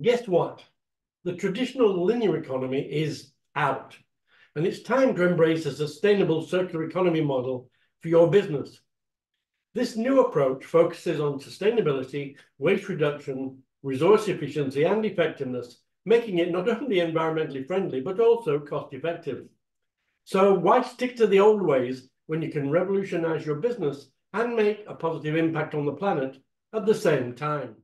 Guess what? The traditional linear economy is out, and it's time to embrace a sustainable circular economy model for your business. This new approach focuses on sustainability, waste reduction, resource efficiency, and effectiveness, making it not only environmentally friendly, but also cost effective. So why stick to the old ways when you can revolutionize your business and make a positive impact on the planet at the same time?